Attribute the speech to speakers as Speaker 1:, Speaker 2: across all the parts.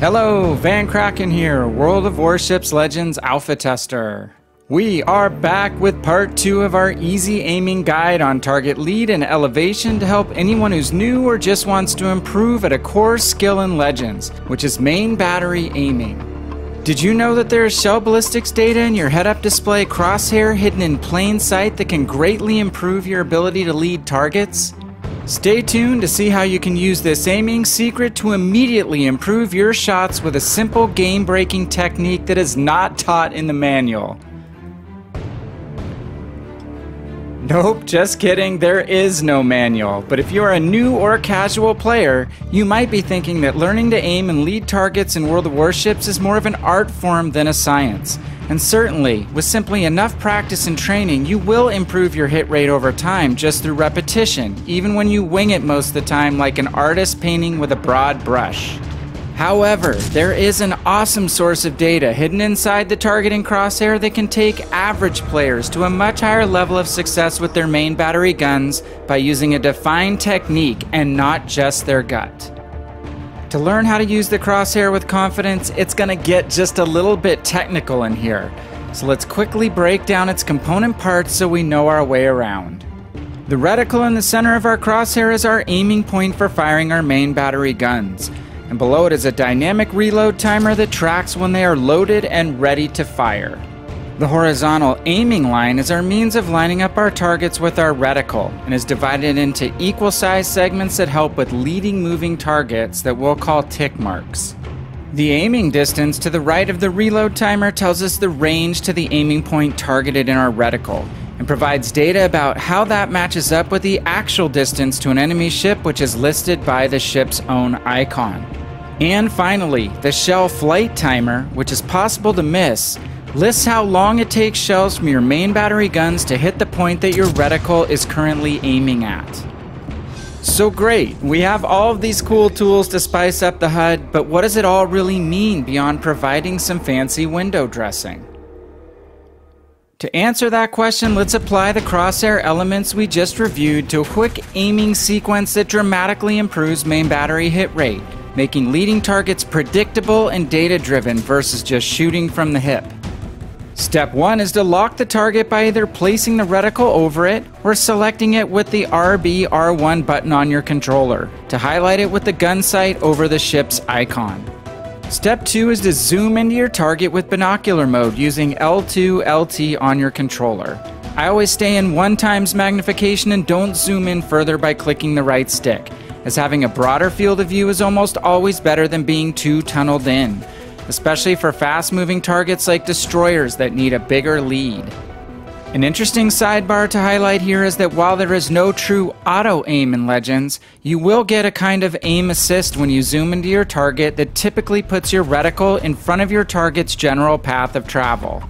Speaker 1: Hello, VannKraken here, World of Warships Legends Alpha Tester. We are back with part 2 of our easy aiming guide on target lead and elevation to help anyone who's new or just wants to improve at a core skill in Legends, which is main battery aiming. Did you know that there is shell ballistics data in your head-up display crosshair hidden in plain sight that can greatly improve your ability to lead targets? Stay tuned to see how you can use this aiming secret to immediately improve your shots with a simple game breaking technique that is not taught in the manual. Nope, just kidding, there is no manual. But if you're a new or casual player, you might be thinking that learning to aim and lead targets in World of Warships is more of an art form than a science. And certainly, with simply enough practice and training, you will improve your hit rate over time just through repetition, even when you wing it most of the time like an artist painting with a broad brush. However, there is an awesome source of data hidden inside the targeting crosshair that can take average players to a much higher level of success with their main battery guns by using a defined technique and not just their gut. To learn how to use the crosshair with confidence, it's going to get just a little bit technical in here. So let's quickly break down its component parts so we know our way around. The reticle in the center of our crosshair is our aiming point for firing our main battery guns, and below it is a dynamic reload timer that tracks when they are loaded and ready to fire. The horizontal aiming line is our means of lining up our targets with our reticle and is divided into equal sized segments that help with leading moving targets that we'll call tick marks. The aiming distance to the right of the reload timer tells us the range to the aiming point targeted in our reticle and provides data about how that matches up with the actual distance to an enemy ship which is listed by the ship's own icon. And finally, the shell flight timer, which is possible to miss, lists how long it takes shells from your main battery guns to hit the point that your reticle is currently aiming at. So great, we have all of these cool tools to spice up the HUD, but what does it all really mean beyond providing some fancy window dressing? To answer that question, let's apply the crosshair elements we just reviewed to a quick aiming sequence that dramatically improves main battery hit rate, making leading targets predictable and data driven versus just shooting from the hip. Step 1 is to lock the target by either placing the reticle over it or selecting it with the RB R1 button on your controller to highlight it with the gun sight over the ship's icon. Step 2 is to zoom into your target with binocular mode using L2 LT on your controller. I always stay in 1 times magnification and don't zoom in further by clicking the right stick, as having a broader field of view is almost always better than being too tunneled in especially for fast moving targets like destroyers that need a bigger lead. An interesting sidebar to highlight here is that while there is no true auto aim in Legends, you will get a kind of aim assist when you zoom into your target that typically puts your reticle in front of your target's general path of travel.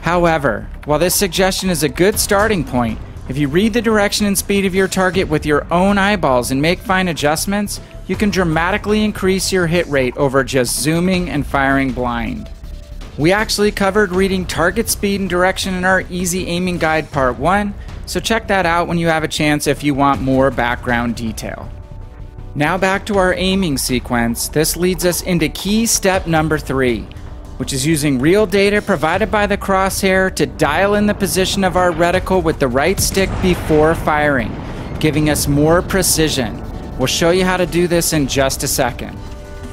Speaker 1: However, while this suggestion is a good starting point, if you read the direction and speed of your target with your own eyeballs and make fine adjustments, you can dramatically increase your hit rate over just zooming and firing blind. We actually covered reading target speed and direction in our Easy Aiming Guide Part 1, so check that out when you have a chance if you want more background detail. Now back to our aiming sequence, this leads us into key step number 3, which is using real data provided by the crosshair to dial in the position of our reticle with the right stick before firing, giving us more precision. We'll show you how to do this in just a second.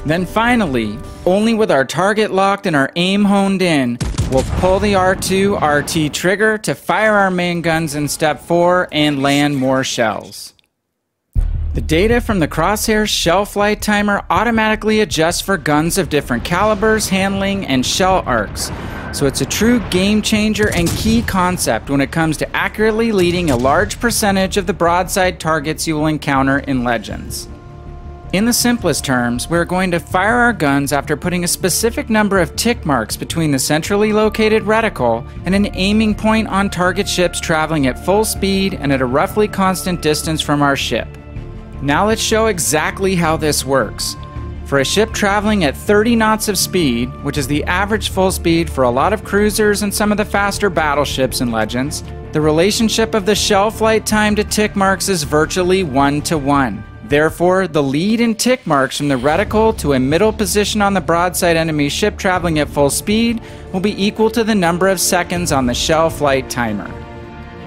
Speaker 1: Then finally, only with our target locked and our aim honed in, we'll pull the R2 RT trigger to fire our main guns in step 4 and land more shells. The data from the Crosshair shell flight timer automatically adjusts for guns of different calibers, handling, and shell arcs. So it's a true game changer and key concept when it comes to accurately leading a large percentage of the broadside targets you will encounter in Legends. In the simplest terms, we're going to fire our guns after putting a specific number of tick marks between the centrally located reticle and an aiming point on target ships traveling at full speed and at a roughly constant distance from our ship. Now let's show exactly how this works. For a ship traveling at 30 knots of speed, which is the average full speed for a lot of cruisers and some of the faster battleships in Legends, the relationship of the shell flight time to tick marks is virtually 1 to 1. Therefore, the lead in tick marks from the reticle to a middle position on the broadside enemy ship traveling at full speed will be equal to the number of seconds on the shell flight timer.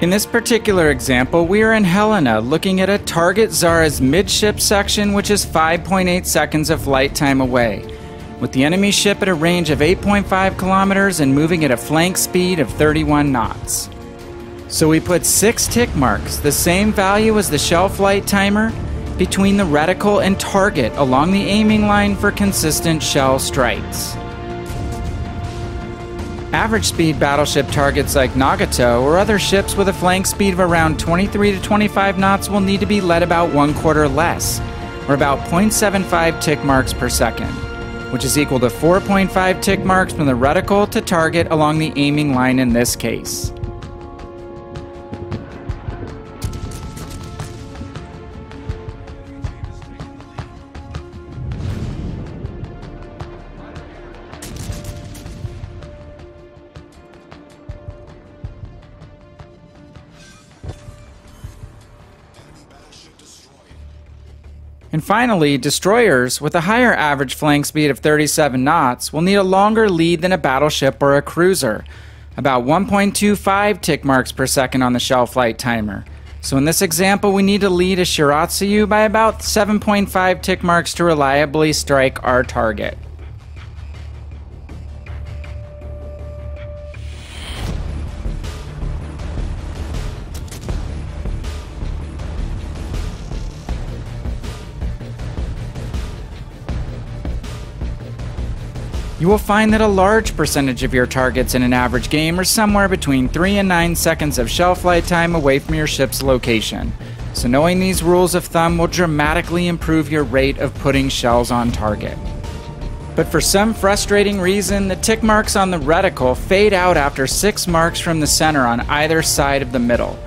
Speaker 1: In this particular example, we are in Helena looking at a target Zara's midship section which is 5.8 seconds of flight time away, with the enemy ship at a range of 8.5 kilometers and moving at a flank speed of 31 knots. So we put 6 tick marks, the same value as the shell flight timer, between the reticle and target along the aiming line for consistent shell strikes. Average speed battleship targets like Nagato or other ships with a flank speed of around 23 to 25 knots will need to be led about one quarter less, or about 0.75 tick marks per second, which is equal to 4.5 tick marks from the reticle to target along the aiming line in this case. And finally, destroyers with a higher average flying speed of 37 knots will need a longer lead than a battleship or a cruiser, about 1.25 tick marks per second on the shell flight timer. So in this example, we need to lead a Shiratsuyu by about 7.5 tick marks to reliably strike our target. You will find that a large percentage of your targets in an average game are somewhere between 3 and 9 seconds of shell flight time away from your ship's location. So knowing these rules of thumb will dramatically improve your rate of putting shells on target. But for some frustrating reason, the tick marks on the reticle fade out after 6 marks from the center on either side of the middle.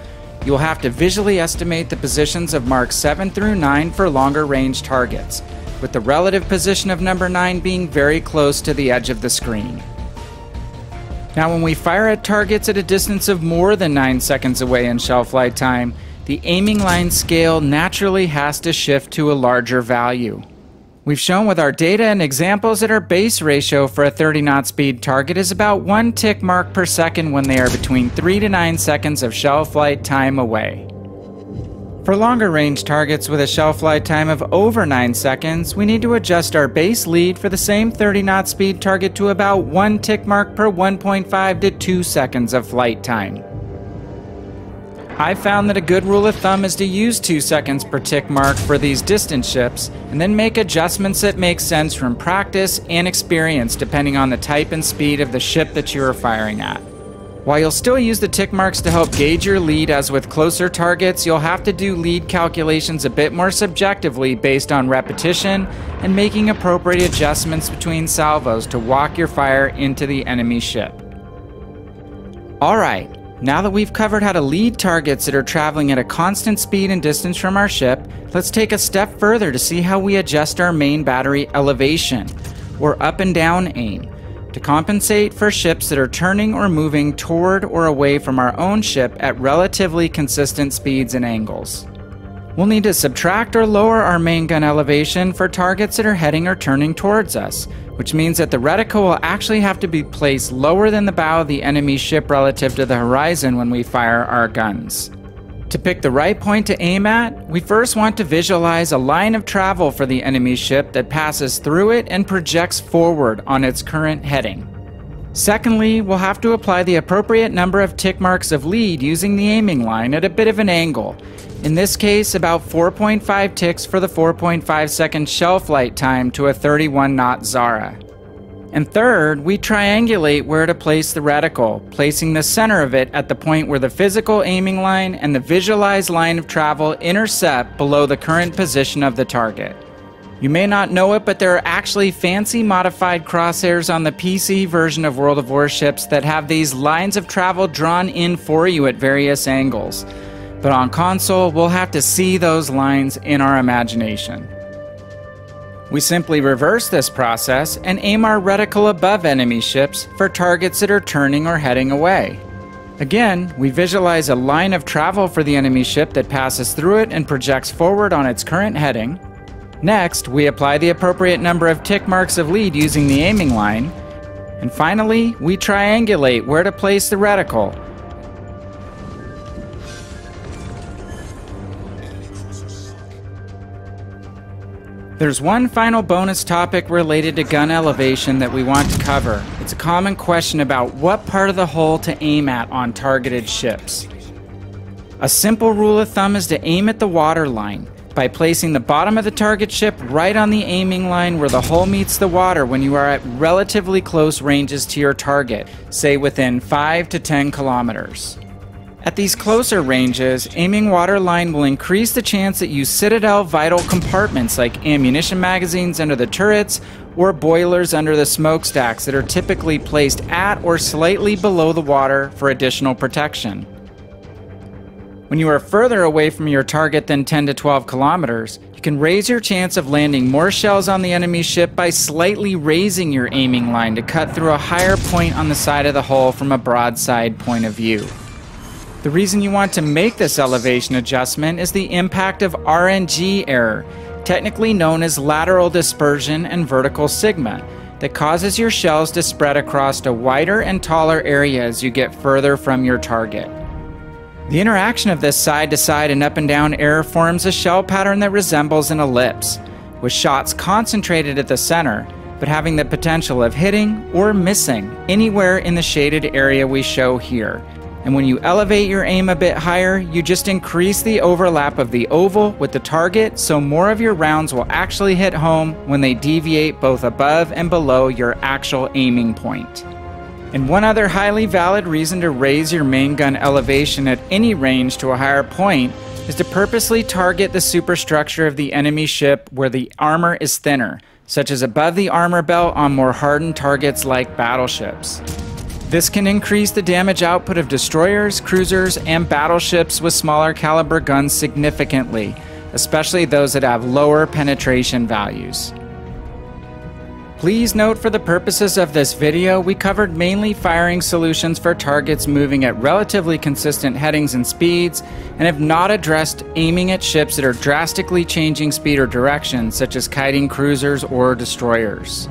Speaker 1: You will have to visually estimate the positions of marks 7 through 9 for longer range targets with the relative position of number 9 being very close to the edge of the screen. Now when we fire at targets at a distance of more than 9 seconds away in shell flight time, the aiming line scale naturally has to shift to a larger value. We've shown with our data and examples that our base ratio for a 30 knot speed target is about 1 tick mark per second when they are between 3 to 9 seconds of shell flight time away. For longer range targets with a shell flight time of over 9 seconds, we need to adjust our base lead for the same 30 knot speed target to about 1 tick mark per 1.5 to 2 seconds of flight time. I've found that a good rule of thumb is to use 2 seconds per tick mark for these distance ships, and then make adjustments that make sense from practice and experience depending on the type and speed of the ship that you are firing at. While you'll still use the tick marks to help gauge your lead as with closer targets, you'll have to do lead calculations a bit more subjectively based on repetition and making appropriate adjustments between salvos to walk your fire into the enemy ship. Alright, now that we've covered how to lead targets that are traveling at a constant speed and distance from our ship, let's take a step further to see how we adjust our main battery elevation, or up and down aim to compensate for ships that are turning or moving toward or away from our own ship at relatively consistent speeds and angles. We'll need to subtract or lower our main gun elevation for targets that are heading or turning towards us, which means that the reticle will actually have to be placed lower than the bow of the enemy ship relative to the horizon when we fire our guns. To pick the right point to aim at, we first want to visualize a line of travel for the enemy ship that passes through it and projects forward on its current heading. Secondly, we'll have to apply the appropriate number of tick marks of lead using the aiming line at a bit of an angle. In this case, about 4.5 ticks for the 4.5 second shell flight time to a 31 knot Zara. And third, we triangulate where to place the reticle, placing the center of it at the point where the physical aiming line and the visualized line of travel intercept below the current position of the target. You may not know it, but there are actually fancy modified crosshairs on the PC version of World of Warships that have these lines of travel drawn in for you at various angles. But on console, we'll have to see those lines in our imagination. We simply reverse this process and aim our reticle above enemy ships for targets that are turning or heading away. Again, we visualize a line of travel for the enemy ship that passes through it and projects forward on its current heading. Next, we apply the appropriate number of tick marks of lead using the aiming line. And finally, we triangulate where to place the reticle. There's one final bonus topic related to gun elevation that we want to cover. It's a common question about what part of the hull to aim at on targeted ships. A simple rule of thumb is to aim at the water line by placing the bottom of the target ship right on the aiming line where the hull meets the water when you are at relatively close ranges to your target, say within 5 to 10 kilometers. At these closer ranges, aiming waterline will increase the chance that you citadel vital compartments like ammunition magazines under the turrets or boilers under the smokestacks that are typically placed at or slightly below the water for additional protection. When you are further away from your target than 10 to 12 kilometers, you can raise your chance of landing more shells on the enemy ship by slightly raising your aiming line to cut through a higher point on the side of the hull from a broadside point of view. The reason you want to make this elevation adjustment is the impact of RNG error, technically known as lateral dispersion and vertical sigma, that causes your shells to spread across a wider and taller area as you get further from your target. The interaction of this side to side and up and down error forms a shell pattern that resembles an ellipse, with shots concentrated at the center, but having the potential of hitting or missing anywhere in the shaded area we show here, and when you elevate your aim a bit higher, you just increase the overlap of the oval with the target so more of your rounds will actually hit home when they deviate both above and below your actual aiming point. And one other highly valid reason to raise your main gun elevation at any range to a higher point is to purposely target the superstructure of the enemy ship where the armor is thinner, such as above the armor belt on more hardened targets like battleships. This can increase the damage output of destroyers, cruisers, and battleships with smaller caliber guns significantly, especially those that have lower penetration values. Please note for the purposes of this video, we covered mainly firing solutions for targets moving at relatively consistent headings and speeds, and have not addressed aiming at ships that are drastically changing speed or direction, such as kiting cruisers or destroyers.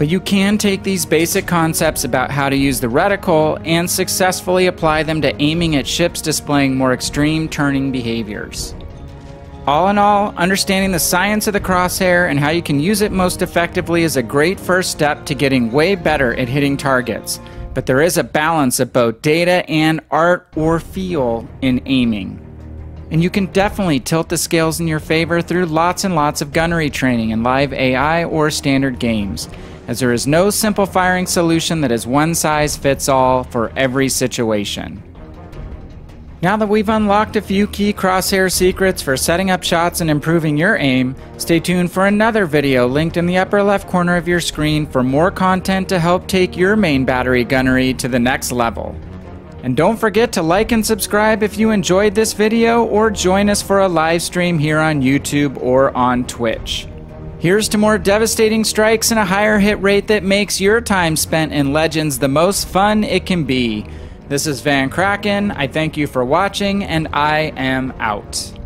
Speaker 1: But you can take these basic concepts about how to use the reticle and successfully apply them to aiming at ships displaying more extreme turning behaviors. All in all, understanding the science of the crosshair and how you can use it most effectively is a great first step to getting way better at hitting targets. But there is a balance of both data and art or feel in aiming. And you can definitely tilt the scales in your favor through lots and lots of gunnery training in live AI or standard games as there is no simple firing solution that is one size fits all for every situation. Now that we've unlocked a few key crosshair secrets for setting up shots and improving your aim, stay tuned for another video linked in the upper left corner of your screen for more content to help take your main battery gunnery to the next level. And don't forget to like and subscribe if you enjoyed this video or join us for a live stream here on YouTube or on Twitch. Here's to more devastating strikes and a higher hit rate that makes your time spent in Legends the most fun it can be. This is VannKraken. I thank you for watching, and I am out.